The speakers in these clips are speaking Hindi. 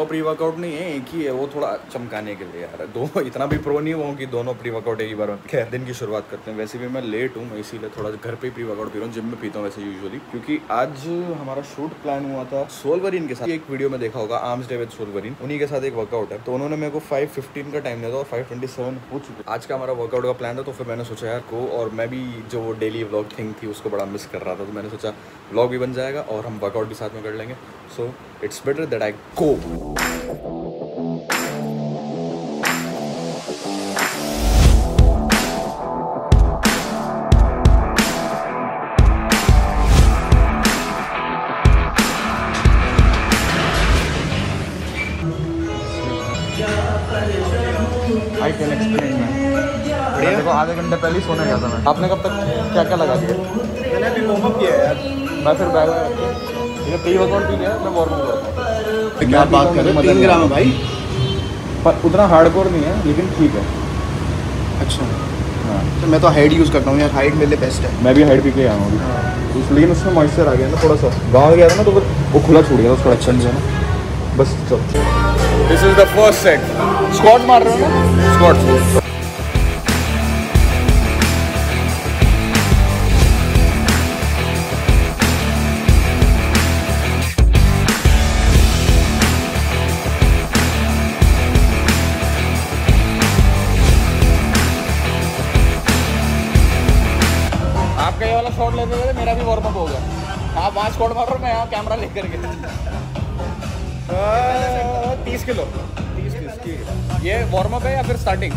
दोनों प्री वर्कआउट नहीं है, एक ही है, वो थोड़ा चमकाने के लिए यार। दो, इतना भी प्रो नहीं हूँ कि दोनों प्री वर्कआउट एक ही बार खैर, दिन की शुरुआत करते हैं। वैसे भी मैं लेट हूँ मैं इसीलिए थोड़ा घर पे प्री वर्कआउट पी रहा हूँ जिम में पीता हूँ वैसे यूजुअली क्योंकि आज हमारा शूट प्लान हुआ था सोलवरिन के साथ। एक वीडियो में देखा होगा आर्म्स डे विद सोलवरिन। उन्हीं के साथ एक वर्कआउट है। तो उन्होंने मेरे को फाइव फिफ्टीन का टाइम दिया था और फाइव ट्वेंटी सेवन हो चुके आज का हमारा वर्कआउट का प्लान था तो फिर मैंने सोचा, यार को और मैं भी जो डेली व्लॉग थिंग थी, उसको बड़ा मिस कर रहा था। तो मैंने सोचा व्लॉग भी बन जाएगा और हम वर्कआउट भी साथ में कर लेंगे। So it's better that I go I can explain मैं देखो आधे घंटे पहले ही सोने गया था मैं। आपने कब तक क्या क्या लगा दिया? मैंने अभी वार्म अप किया है यार। मैं फिर बैग ये प्री वर्कआउट भी किया मैं वार्म करता हूँ। क्या बात कर रहे हो? तीन ग्राम है भाई। पर उतना हार्डकोर नहीं है लेकिन ठीक है। अच्छा। हाँ। तो मैं तो हाइड यूज़ करता हूँ यार हाइड मेरे लिए बेस्ट है। मैं भी हाइड पी के आया हूँ अभी। उस लेकिन उसमें मॉइस्चर आ गया ना थोड़ा सा। गाँव गया था ना तो फिर वो खुला छूट गया था उसका अच्छा नहीं ना। बस चलो। This is the first set squat मार रहे हो ना? स्क्वाट शॉट लेते थे मेरा भी वार्म अप हो गया। आप वहाँ शॉट मार रहे हो मैं यहाँ कैमरा लेकर के तीस किलो। तीस किलो ये वार्म अप है या फिर स्टार्टिंग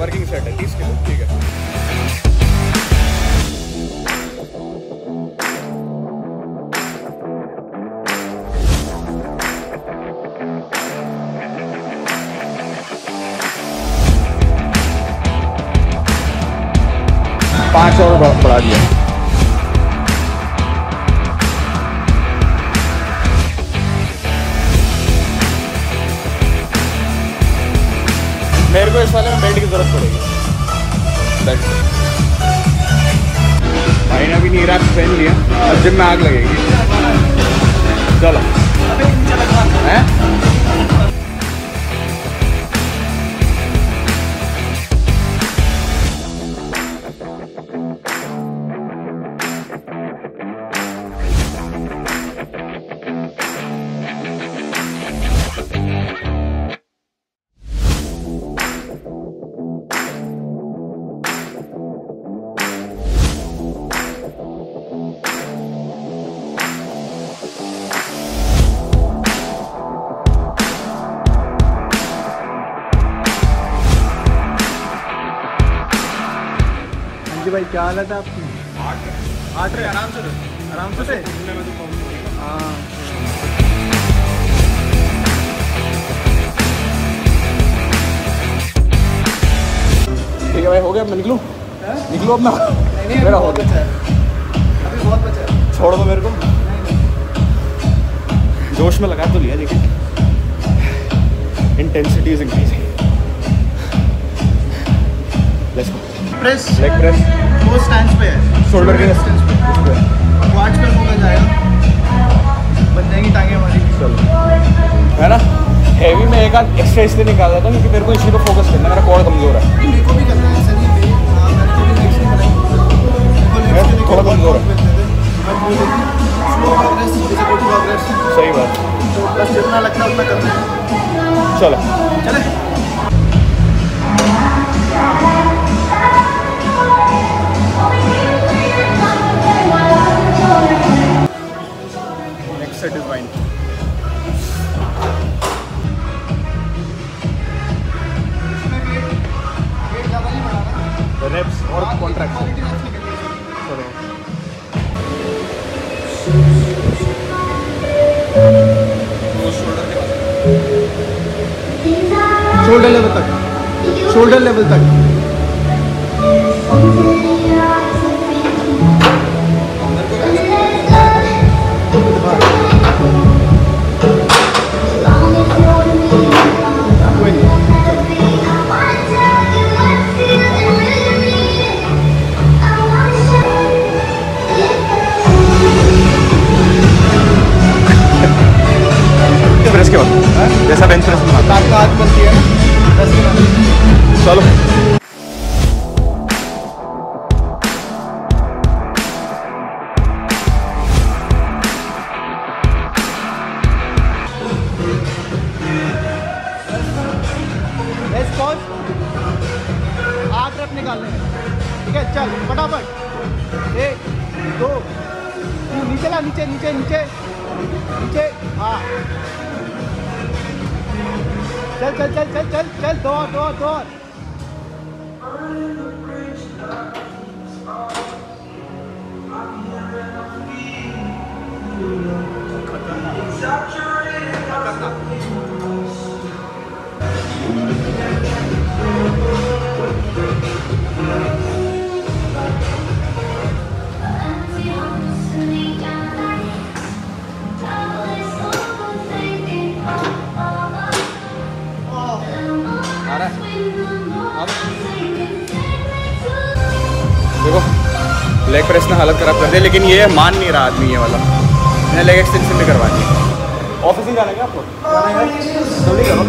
वर्किंग सेट है तीस किलो ठीक है। पाँच और बढ़- दिया। मेरे को इस वाले में बेल्ट की ज़रूरत पड़ेगी। बेल्ट भाई ने अभी नीरा पहन लिया जिम में आग लगेगी। चलो। हैं? भाई क्या हालत है आपकी? आठ रहे आराम से आराम से हाँ। ठीक है भाई हो गया मैं निकलूँ? निकलूँ अब मैं? मेरा हो गया। अभी बहुत बचा है। छोड़ दो मेरे को। जोश में लगा तो लिया लेकिन intensity is increasing let's go press leg press वो स्टैंड पे है। शोल्डर के डिस्टेंस पे क्वाड्स पे फोकस आएगा बन जाएँगी। टांगे हमारी चलो। है ना? हैवी में एक आध एक्स्ट्रा इसलिए निकाल देता हूँ क्योंकि मेरे को इसी पे फोकस करना है मेरा कोर कमज़ोर है। मेरे को भी करना है पे हाँ। मैं थोड़ा कमज़ोर है। सही बात। तो बस जितना लगता है उतना करना है। चलो। चले। शोल्डर लेवल तक शोल्डर लेवल तक। स्टेप निकालने ठीक है, चल, फटाफट। एक, दो, तू नीचे ला, नीचे नीचे नीचे। नीचे हाँ। चल चल चल चल चल चल दौड़ दौड़ दौड़ Yeah. लेग प्रेस ने हालत ख़राब कर दी लेकिन ये मान नहीं रहा आदमी ये वाला। मैंने लेग एक्सटेंशन भी करवानी है ऑफ़िस ही जाना क्या आपको? जल्दी करो।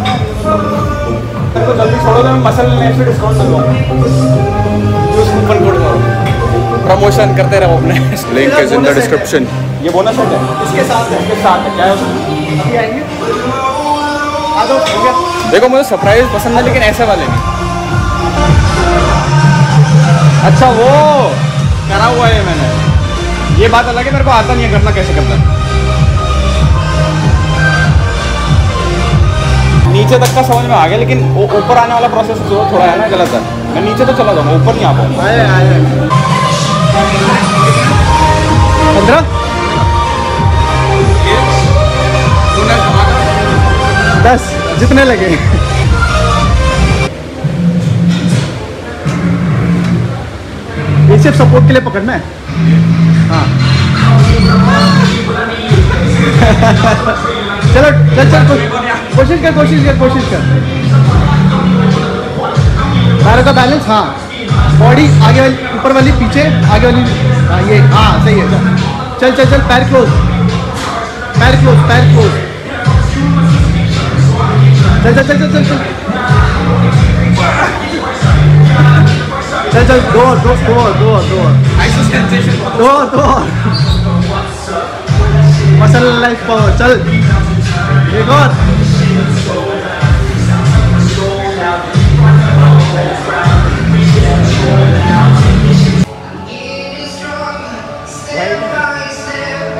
जल्दी छोड़ो तो मैं मसल में फिर डिस्काउंट प्रमोशन करते रहो अपने। Link is in the description ये बोनस है इसके साथ इसके साथ क्या है उसमें? आएँगे। आ जाओ गया देखो मुझे सरप्राइज़ पसंद है लेकिन ऐसे वाले नहीं। अच्छा वो। करा हुआ है मैंने। ये बात अलग है मेरे को आता नहीं है करना कैसे करना नीचे तक का समझ में आ गया लेकिन ऊपर आने वाला प्रोसेस जो थोड़ा है ना गलत है। मैं नीचे तो चला जाऊँगा ऊपर नहीं आ पाऊँगा। आए आए पंद्रह? दस जितने लगे। ये सिर्फ़ सपोर्ट के लिए पकड़ना है हाँ। चलो, चल चल कोशिश कर कोशिश कर कोशिश कर। पैरों का बैलेंस हाँ। बॉडी आगे वाली, ऊपर वाली, पीछे, आगे वाली हाँ ये हाँ सही है। चल चल चल, पैर क्लोज पैर क्लोज पैर क्लोज चल चल चल चल चल चल। चल चल दो दो दो दो दो दो दो मसल लाइफ पावर चल एक और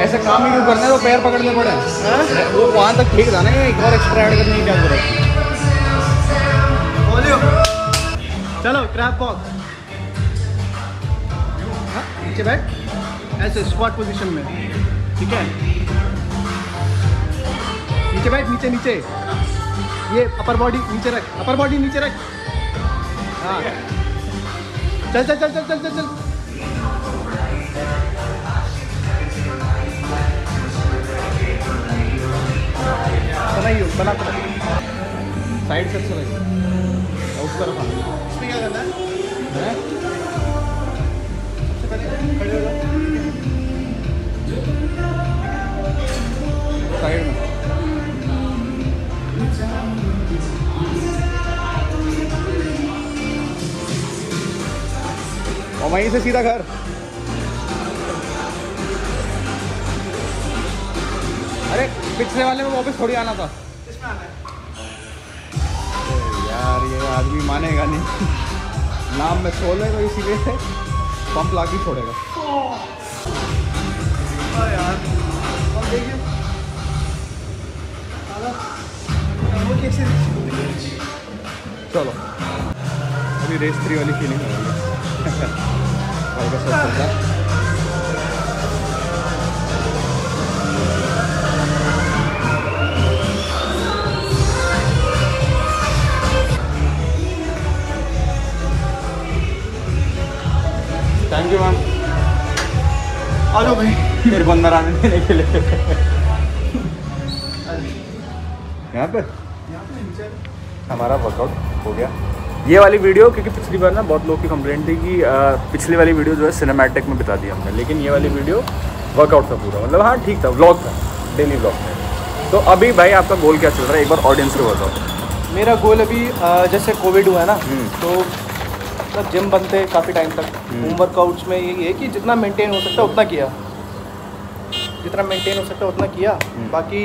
ऐसे काम ही क्यों करना है? तो पैर पकड़ने पड़े वो वहाँ तक ठीक था ना ये? एक और एक्स्ट्रा ऐड करने की क्या ज़रूरत? चलो क्रैप हाँ, नीचे बैठ ऐसे स्क्वाट पोजीशन में। ठीक है? नीचे बैठ नीचे नीचे। ये अपर बॉडी नीचे रख अपर बॉडी नीचे रख। हाँ। चल चल चल चल चल चल चल। बनाइयो बना बना साइड से अच्छा लगेगा उस तरफ़ क्या करना है? वहीं से सीधा घर। अरे, पिछले वाले में वापस थोड़ी आना था। यार, ये आदमी मानेगा नहीं। नाम में सोल तो इसीलिए। पंप ला के छोड़ेगा। चलो। अभी रेस थ्री वाली फीलिंग हो। थैंक यू मैम आ भाई फिर बंदर आने देने के लिए। यहाँ पे? हमारा वर्कआउट हो गया। ये वाली वीडियो क्योंकि पिछली बार ना बहुत लोग की कंप्लेंट थी कि पिछली वाली वीडियो जो है सिनेमैटिक में बिता दी हमने लेकिन ये वाली वीडियो वर्कआउट था पूरा मतलब हाँ ठीक था व्लॉग था डेली व्लॉग था। तो अभी भाई आपका गोल क्या चल रहा है? एक बार ऑडियंस को बताओ मेरा गोल अभी जैसे कोविड हुआ है ना हम्म। तो मतलब जिम बंद थे काफ़ी टाइम तक। होम वर्कआउट्स में यही है कि जितना मेंटेन हो सकता है उतना किया। जितना मेंटेन हो सकता है उतना किया। हम्म। बाकी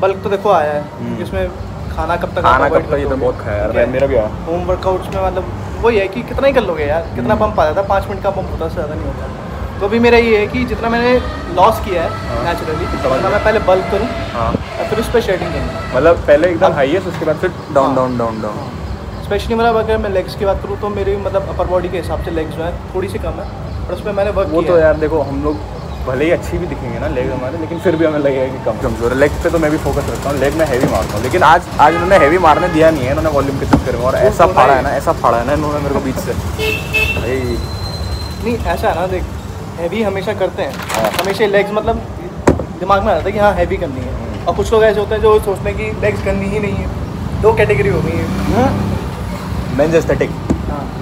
बल्क तो देखो आया है हम्म। इसमें खाना कब तक खाना कब तक ये तो बहुत खाया यार है? मेरा भी होम वर्कआउट्स में मतलब वही है कि कितना ही कर लोगे यार कितना पंप आ जाता है पाँच मिनट का पंप होता है ज़्यादा नहीं होता तो अभी मेरा ये है कि जितना मैंने लॉस किया है नेचुरली उतना मैं पहले बल्क करूँ हाँ। और फिर उस पर शेडिंग करूँ। मतलब पहले एकदम हाईएस्ट उसके बाद फिर down down down down specially मतलब अगर मैं लेग्स की बात करूँ तो मेरी मतलब अपर बॉडी के हिसाब से लेग्स जो है थोड़ी सी कम है और उसमें मैंने वर्क वो किया तो यार देखो हम लोग भले ही अच्छी भी दिखेंगे ना लेग हमारे लेकिन फिर भी हमें लगेगा कि कम कमज़ोर है। लेग पे तो मैं भी फोकस रखता हूँ लेग में हैवी मारता हूँ। लेकिन आज आज उन्होंने हैवी मारने दिया नहीं है इन्होंने वॉल्यूम के चक्कर में और ऐसा तो फाड़ा है। ना ऐसा फाड़ा है ना इन्होंने मेरे को बीच से। भाई। नहीं ऐसा है ना देख हैवी हमेशा करते हैं। हाँ। हमेशा लेग्स मतलब दिमाग में आता है कि हाँ हैवी करनी है। हम्म। और कुछ लोग ऐसे होते हैं जो सोचते हैं कि लेग्स करनी ही नहीं है। दो कैटेगरी हो गई है। एस्थेटिक हाँ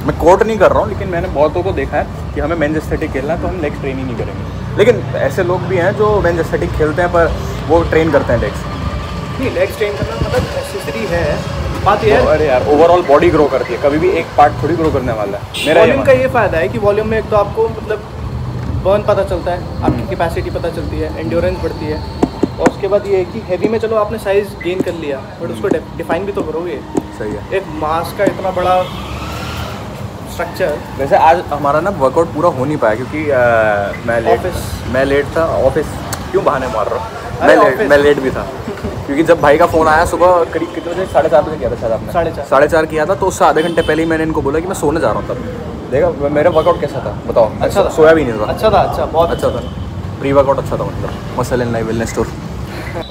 मैं कोट नहीं कर रहा हूँ लेकिन मैंने बहुतों को देखा है कि हमें मेंस एस्थेटिक खेलना है तो हम लेग्स ट्रेन ही नहीं करेंगे। लेकिन ऐसे लोग भी हैं जो मेंस एस्थेटिक खेलते हैं पर वो ट्रेन करते हैं लेग्स नहीं लेग्स ट्रेन करना मतलब नेसेसरी है। बात ये है अरे यार ओवरऑल बॉडी ग्रो करती है। कभी भी एक पार्ट थोड़ी ग्रो करने वाला है। मेरा वॉल्यूम का ये फ़ायदा है कि वॉल्यूम में एक तो आपको मतलब बर्न पता चलता है हम्म। आपकी कैपेसिटी पता चलती है एंड्योरेंस बढ़ती है। और उसके बाद ये है कि हैवी में चलो आपने साइज़ गेन कर लिया बट उसको डिफाइन भी तो करोगे। सही है। एक मास का इतना बड़ा स्ट्रक्चर वैसे आज हमारा ना वर्कआउट पूरा हो नहीं पाया क्योंकि मैं लेट मैं लेट था ऑफ़िस क्यों बहाने मार रहा हूँ? मैं लेट मैं लेट भी था। क्योंकि जब भाई का फ़ोन आया सुबह करीब कितने बजे? साढ़े चार बजे किया था शायद आपने। साढ़े चार। साढ़े चार किया था तो उससे आधे घंटे पहले ही मैंने इनको बोला कि मैं सोने जा रहा हूँ तब। देखा मेरा वर्कआउट कैसा था? बताओ। अच्छा था। सोया भी नहीं था। अच्छा था अच्छा बहुत अच्छा था। प्री वर्कआउट अच्छा था मतलब। Muscle and live wellness store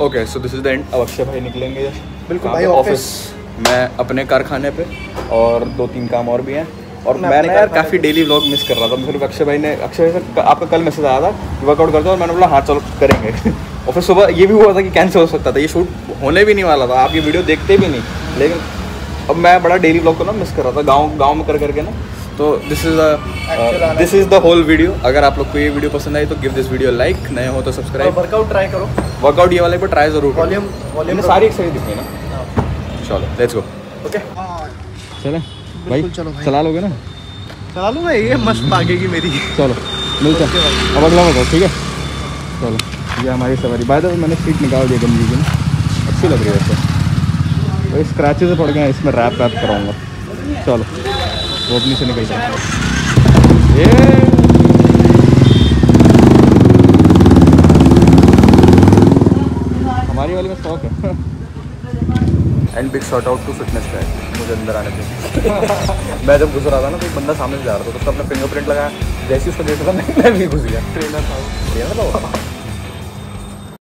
okay so this is the end अब अक्षय भाई निकलेंगे। बिल्कुल भाई, ऑफ़िस। मैं अपने कारखाने पे और दो तीन काम और भी हैं। और मैं मैं अपने यार काफ़ी डेली व्लॉग मिस कर रहा था। फिर अक्षय भाई ने अक्षय भाई से आपका कल मैसेज आया था वर्कआउट करते हो और मैंने बोला हाँ चलो करेंगे। और फिर सुबह ये भी हुआ था कि कैंसिल हो सकता था। ये शूट होने भी नहीं वाला था आप ये वीडियो देखते भी नहीं। लेकिन अब मैं बड़ा डेली व्लॉग को ना मिस कर रहा था गाँव गाँव में कर करके ना। तो this is this is the whole video अगर आप लोग को ये वीडियो पसंद आई तो गिव दिस वीडियो लाइक नए हो तो सब्सक्राइब वर्कआउट ट्राई करो। वर्कआउट ये वाले पर ट्राई ज़रूर वॉल्यूम वॉल्यूम मैंने सारी एक्सरसाइज दिखी ना। चलो लेट्स गो ओके चले। बिल्कुल चलो भाई। चला लोगे ना? चला लूँगा ये मस्त भागेगी मेरी। चलो मिलते हैं। अब अगला बताओ ठीक है? चलो ये हमारी सवारी। बाय द मैंने सीट निकाल दी गंदी की ना। अच्छी लग रही है वैसे। तो स्क्रैचेज पड़ गए हैं, इसमें रैप वैप कराऊँगा। चलो वो अपनी से निकल जाए ये! हमारी वाली में शौक है। And big shout out to fitness का मुझे अंदर आने थे मैं जब घुस रहा था ना तो एक बंदा सामने से जा रहा था तो उसका अपना फिंगरप्रिंट लगाया। जैसे उसको देखा था मैं भी घुस गया। ट्रेनर था ट्रेनर था